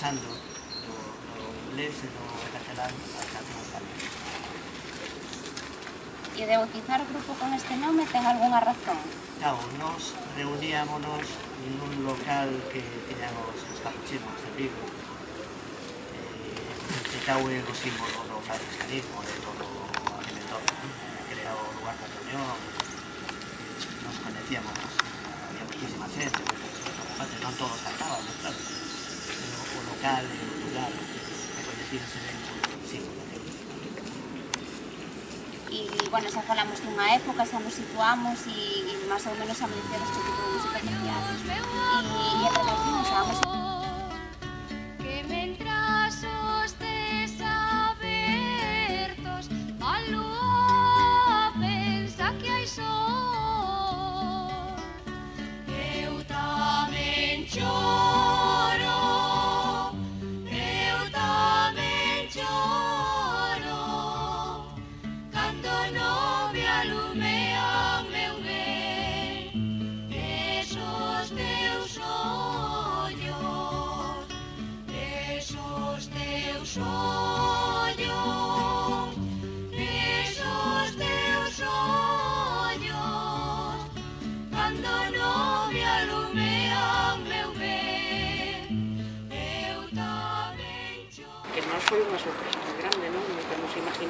pasando do, do inglés e do catalán galegas. E de bautizar o grupo con este nome ten algunha razón? Claro, nos reuníamonos nun local que tiñamos os capuchinos de Vigo. Eh, tal é o símbolo do franciscanismo de todo aquel entorno. ¿no? Crea o lugar de reunión, nos conecíamos, había muchísima porque non todos cantábamos, claro. Local e o lugar que coñecíase ben o símbolo de E, bueno, xa falamos dunha época, xa nos situamos e, e máis menos a mencionas que tipo de música. E, en relación a música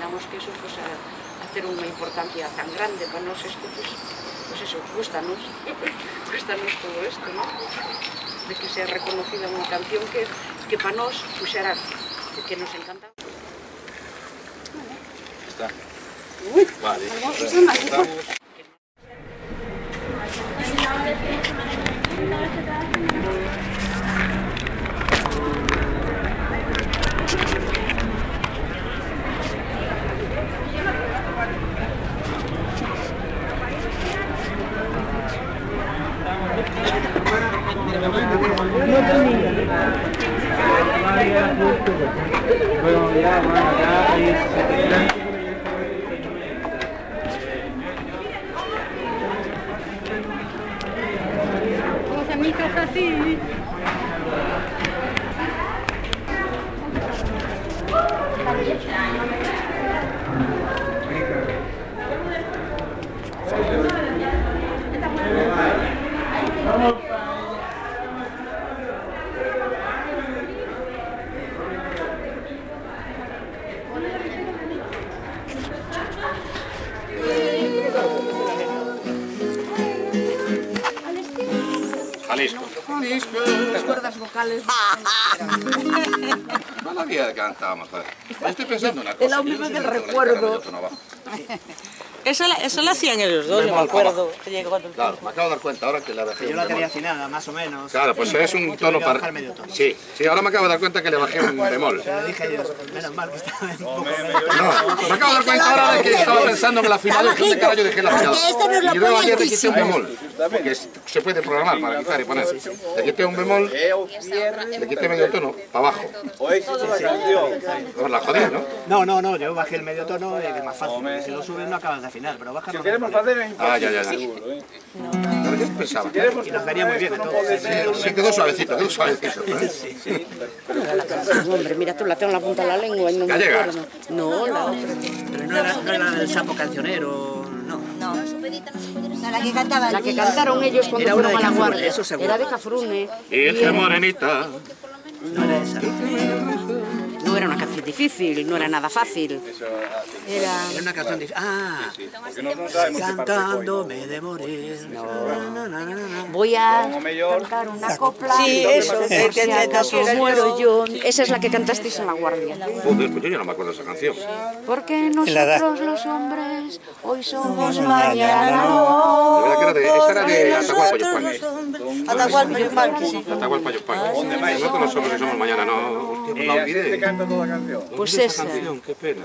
nos que eso fose a, a ter unha importancia tan grande para isto, pues, pues eso, cuéstanos, cuéstanos todo isto, non? De que sea reconocida unha canción que, que para nós pues, era, que nos encanta. Está. Uy, Vale. Susana, Estamos. La había cantábamos, joder. Estoy pensando una cosa. Yo no sé del la recuerdo. Eso, la- eso lo hacían ellos dos, yo me acuerdo. Claro, me acabo de dar cuenta ahora que la dejé Yo la bemol. afinar, más o menos. Claro, pues es un tono para... bajar medio tono. Sí, sí, ahora me acabo de dar cuenta que le bajé un bemol. Le dije a ellos, menos mal que estaba un poco No, me acabo de dar cuenta ahora de que estaba pensando en el afinador. ¿Dónde carajo dejé el afinador? este Y luego ayer le quité un bemol. Porque es- se puede programar para quitar y poner. Le quité un bemol, le quité medio tono para abajo. Pues la jodí, ¿no? No, no, no, yo bajé el medio tono y que es más fácil. Si lo subes no acabas de afinar, pero bajas Ah, ya, ya, ya. ¿Pero qué pensaba? Y nos venía muy bien entonces. Sí, quedó suavecito, quedó suavecito. Hombre, mira tú, la tengo en la punta de la lengua y no me Gallega. acuerdo. No, la otra. Pero no era, no era el sapo cancionero, la que cantaba La que cantaron ellos cuando Era una fueron de a la guardia. eso seguro. Era de Cafrune. Hija morenita. No era esa. No era una canción difícil, no era nada fácil. Era... Era una canción difícil. Ah, cantándome de morir. Na. Voy a cantar una copla. Sí, eso, si acaso muero yo. Esa es la que cantasteis en la guardia. Joder, pues yo ya no me acuerdo esa canción. Porque la nosotros los hombres hoy somos mañana no. Que era de, esa era de Atahualpa Yupanqui. Atahualpa Yupanqui, sí. Atahualpa Yupanqui. Nosotros los hombres que somos mañana, no. Hostia, la olvidé. Pues esa. canción, qué pena.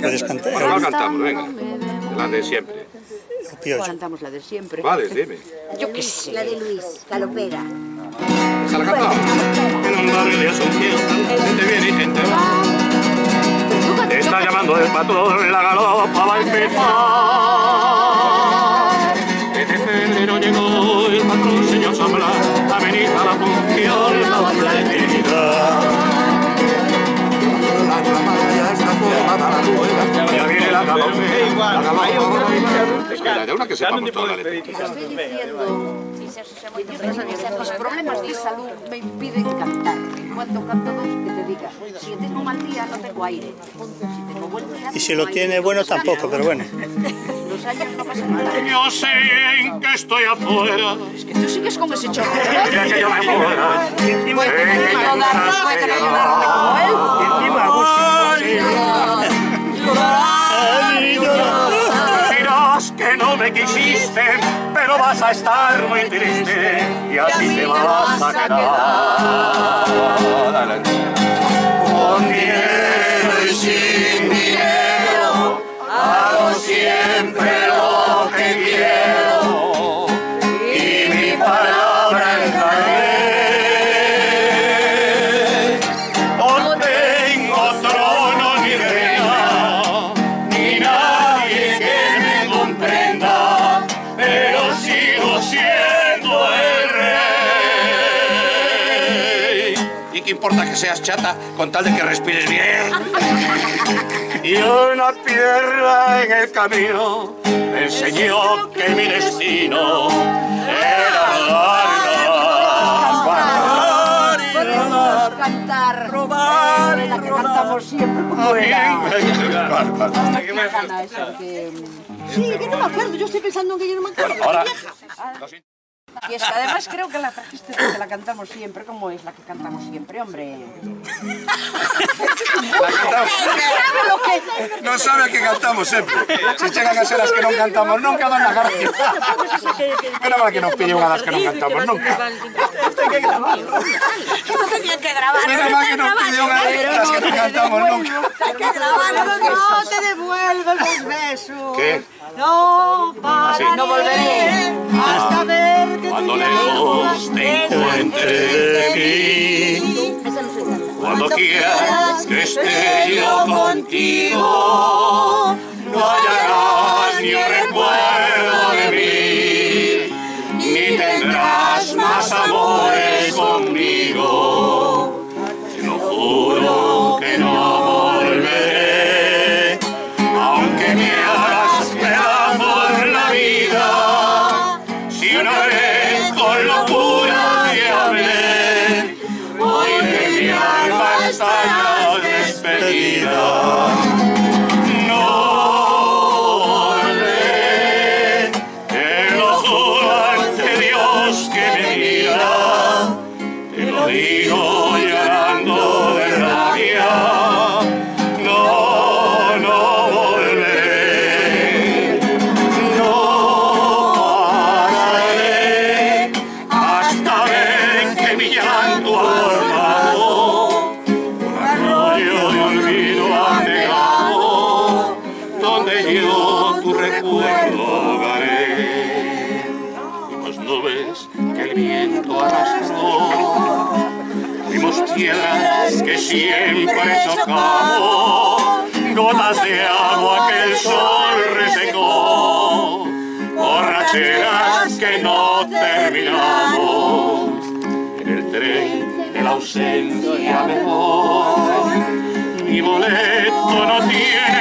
Puedes cantar. Bueno, la cantamos, venga. La de siempre. Cantamos la de siempre. Vale, dime. Yo qué sé. La de Luis, galopera. ¿Esa la cantamos? En un barrio de Asunción, gente viene y gente va. Te está llamando el patrón, la galopa va a empezar. Que sepamos toda la letra. Estoy diciendo mis problemas de salud me impiden cantar. Cuando canto dos, que te diga, si tengo mal día no tengo aire. Si tengo buen día, Y si lo tiene bueno tampoco, pero bueno. Los años no pasan nada. Yo sé en que estoy afuera, Es que tú sigues con ese chorro. ya que yo me muera. Puede tener que ayudarme, puede tener que ayudarme como él. Que quisiste, pero vas a estar muy triste y así te vas a quedar. Con dinero y sin dinero, hago siempre importa que seas chata con tal de que respires bien? Y una piedra en el camino me enseñó que mi destino era larga. Podemos cantar la que cantamos siempre como era. Ana, esa que... Sí, que no me acuerdo, yo estoy pensando en que yo no me acuerdo. Ahora, Y es que además creo que la trajiste porque la cantamos siempre, como es la que cantamos siempre, hombre. No sabe que cantamos sempre. Se chegan a ser as que non cantamos nunca, dona García. Pero para que nos pille unha das que non cantamos nunca. Esto tenía que grabar. Pero para que nos pille unha das que non cantamos nunca. Hay que grabarlo, no te devuelvo los besos. ¿Qué? No, para Así. no volveré te encuentre mí, cuando quieras que esté yo contigo, no hallarás ni un recuerdo de mí, ni tendrás más amores conmigo. Te lo juro piedras que siempre chocamos, gotas de agua que el sol resecó, borracheras que no terminamos, en el tren de la ausencia me voy, mi boleto no tiene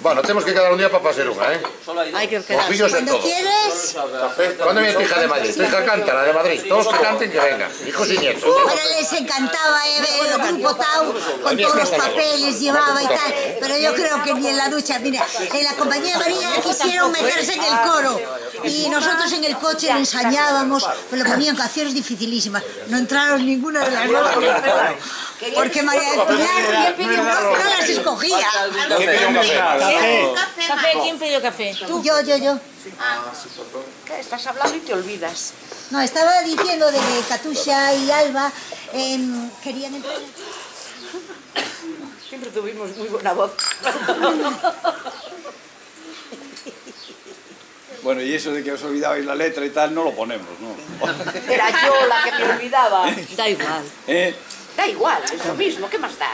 Bueno, temos que quedar un día para facer unha, eh? Hai que quedar. todo. quieres, Café. Cuando viene tu hija de Madrid? Tu hija canta, la de Madrid. Todos que canten que vengan. Hijos y nietos. Ahora les encantaba eh, el grupo Tau con todos los papeles, llevaba y tal, pero yo creo que ni en la ducha, mira, en la compañía de María quisieron meterse en el coro y nosotros en el coche lo ensayábamos, le ponían canciones dificilísimas, no entraron ninguna de las dos porque María del Pilar no, no las escogía. ¿Quién pide un café? Café, ¿quién pidió café? Tú. Yo, yo, yo. ¿Qué? Estás hablando y te olvidas. No, estaba diciendo de que Katusha y Alba em, querían entrar. Siempre tuvimos muy buena voz. Bueno, y eso de que os olvidabais la letra y tal, no lo ponemos, ¿no? Era yo la que me olvidaba. Da igual. ¿Eh? Da igual, es lo mismo, ¿qué más da?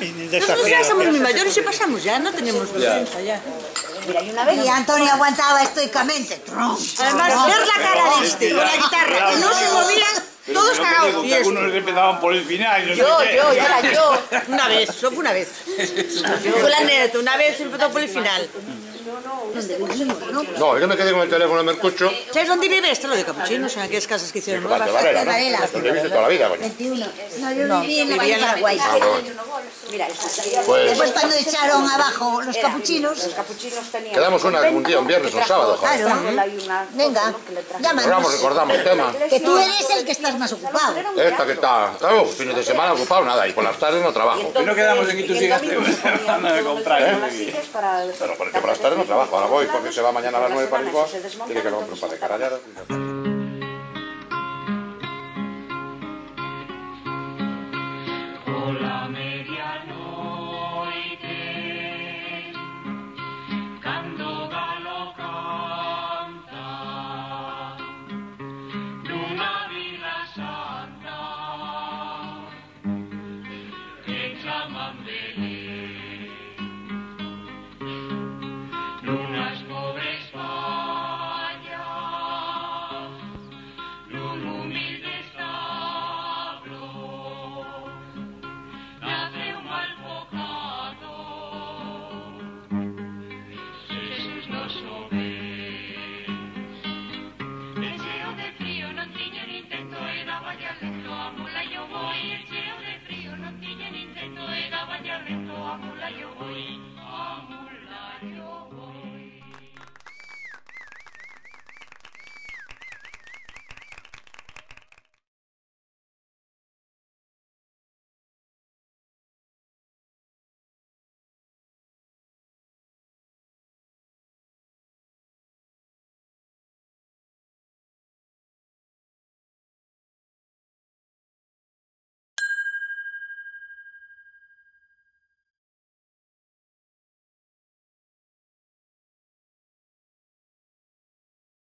Nosotros ya somos muy mayores y pasamos ya, no tenemos vergüenza ya. Y Antonio aguantaba estoicamente. Además, ver la cara de este con la guitarra y no se movían, todos cagados. Y. Algunos empezaban por el final Yo, yo, era yo. Una vez, solo fue una vez. Fue la neta, una vez empezó por el final. No, yo me quedé con el teléfono en Mercucho. ¿Sabes dónde vives? Te lo de capuchinos, en aquellas casas que hicieron nuevas. De Varela, ¿no? Donde viste toda la vida, coño. 21. No, yo No, viví en la Paraguay. Ah, bueno. Mira, Pues Después cuando echaron abajo los capuchinos, Los capuchinos tenían... Quedamos una- un día, un viernes o un sábado, joder. Claro. Venga, ¿no? Recordamos, llámanos. recordamos tema. Que tú eres el que estás más ocupado. Esta que está, claro, fines de semana ocupado nada y por las tardes no trabajo. Y no quedamos en que tú sigas van a comprar, ¿eh? Pero porque por las tardes no trabajo, voy porque se va mañana a las 9 para Lisboa. Tiene que lo compro para de carallada. Pola medianoite